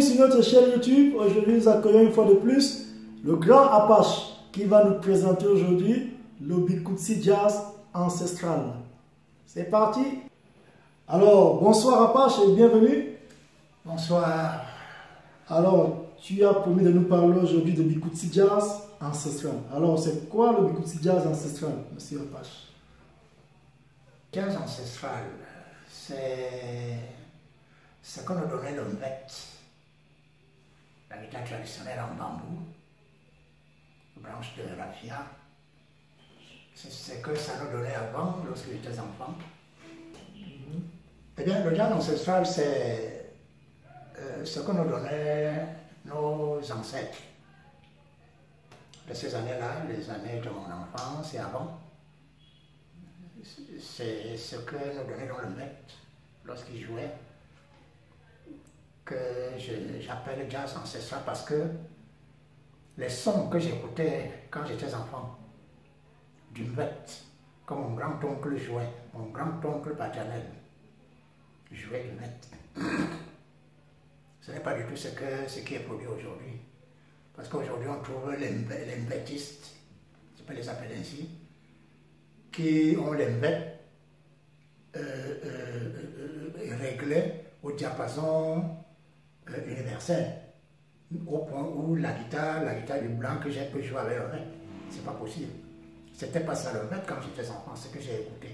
bienvenue sur notre chaîne YouTube. Aujourd'hui, nous accueillons une fois de plus le grand Apache qui va nous présenter aujourd'hui le Bikutsi Jazz ancestral. C'est parti. Alors, bonsoir Apache et bienvenue. Bonsoir. Alors, tu as promis de nous parler aujourd'hui de Bikutsi Jazz ancestral. Alors, c'est quoi le Bikutsi Jazz ancestral, monsieur Apache? Jazz ancestral, c'est ce qu'on donnait le mbet, la guitare traditionnelle en bambou, branche de raffia. C'est ce que ça nous donnait avant, lorsque j'étais enfant. Eh bien, le jazz ancestral, c'est euh, ce que nous donnaient nos ancêtres de ces années-là, les années de mon enfance et avant. C'est ce que nous donnait dans le maître lorsqu'il jouait, que j'appelle jazz ancestral parce que les sons que j'écoutais quand j'étais enfant, du maître, comme mon grand-oncle jouait, mon grand-oncle paternel jouait du maître. Ce n'est pas du tout ce, que, ce qui est produit aujourd'hui. Parce qu'aujourd'hui, on trouve les, les mbettistes, je peux les appeler ainsi, qui ont les mbets euh, euh, euh, réglés au diapason universel, au point où la guitare, la guitare du blanc que j'ai pu jouer avec le maître, c'est pas possible. C'était pas ça le maître quand j'étais enfant, ce que j'ai écouté.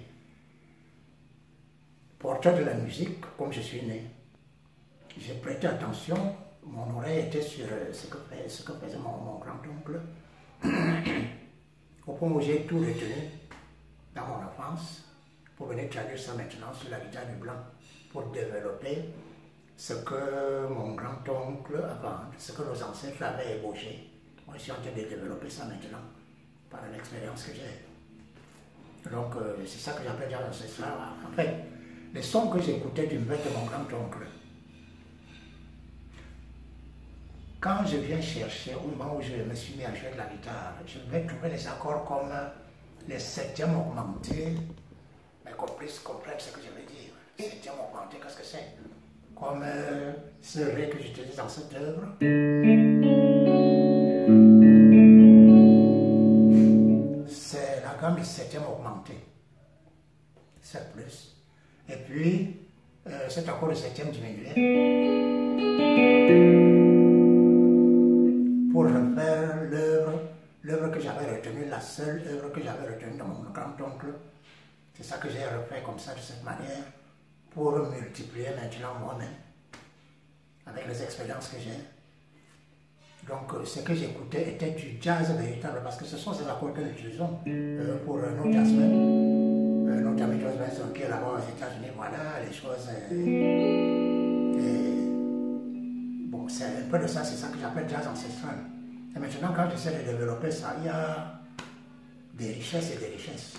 Porteur de la musique, comme je suis né, j'ai prêté attention, mon oreille était sur ce que, ce que faisait mon, mon grand-oncle, au point où j'ai tout retenu dans mon enfance, pour venir traduire ça maintenant sur la guitare du blanc, pour développer ce que mon grand-oncle, enfin, ce que nos ancêtres avaient ébauché. Moi, je suis en train de développer ça maintenant, par l'expérience que j'ai. Donc, euh, c'est ça que j'appelle jazz ancestral. En fait, les sons que j'écoutais du maître de mon grand-oncle, quand je viens chercher, au moment où je me suis mis à jouer de la guitare, je vais trouver les accords comme les septièmes augmentés, mes complices comprennent ce que je veux dire. Septième augmenté, qu'est-ce que c'est? Comme euh, ce ré que j'utilise dans cette œuvre. C'est la gamme du septième augmenté. C'est plus. Et puis, euh, cet accord de septième diminué. Pour refaire l'œuvre l'œuvre que j'avais retenue, la seule œuvre que j'avais retenue dans mon grand-oncle. C'est ça que j'ai refait comme ça, de cette manière, pour multiplier maintenant moi-même, avec les expériences que j'ai. Donc, ce que j'écoutais était du jazz véritable, parce que ce sont ces accords que nous utilisons euh, pour euh, nos jazzmen, euh, nos jazzmen qui est là-bas aux États-Unis, voilà, les choses. et, bon, c'est un peu de ça, c'est ça que j'appelle jazz ancestral. Et maintenant, quand j'essaie de développer ça, il y a des richesses et des richesses.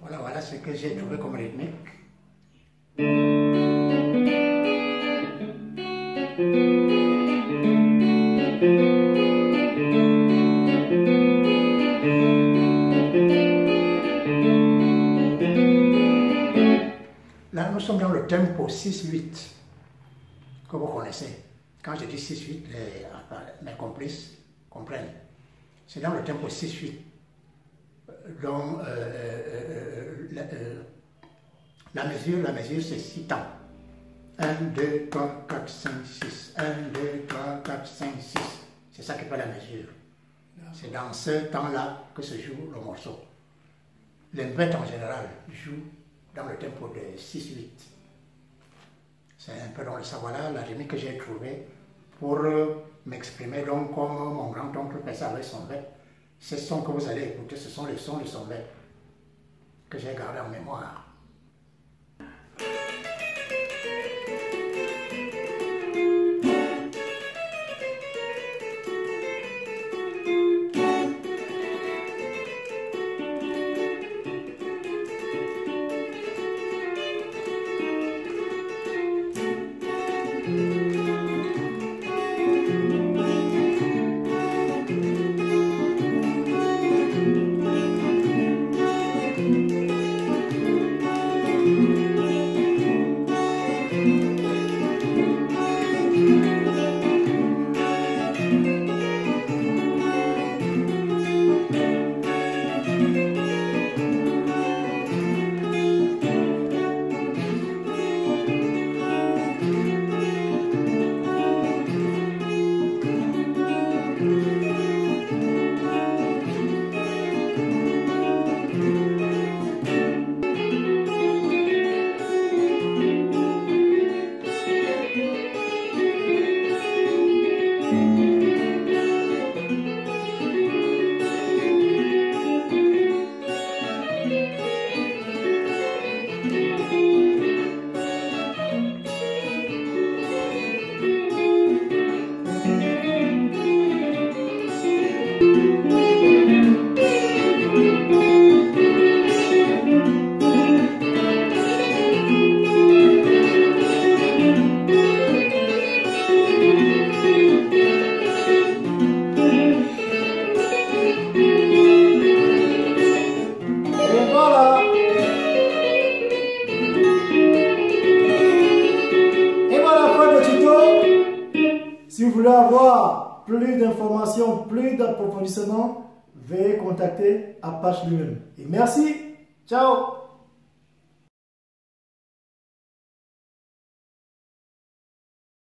Voilà, voilà ce que j'ai trouvé comme rythmique. Là, nous sommes dans le tempo 6-8, que vous connaissez. Quand je dis 6-8, mes complices comprennent. C'est dans le tempo 6-8 dont euh, euh, la, euh, la, mesure, la mesure c'est 6 temps. 1, 2, 3, 4, 5, 6. 1, 2, 3, 4, 5, 6. C'est ça qui fait la mesure. C'est dans ce temps-là que se joue le morceau. Les bêtes en général jouent dans le tempo de 6-8. C'est un peu dans le savoir-là, la rythmique que j'ai trouvée pour m'exprimer donc comme mon grand-oncle faisait avec son bête. Ces sons que vous allez écouter, ce sont les sons de son bête que j'ai gardé en mémoire. Plus d'informations, plus d'approfondissements, veuillez contacter Apache lui-même. Et merci. Ciao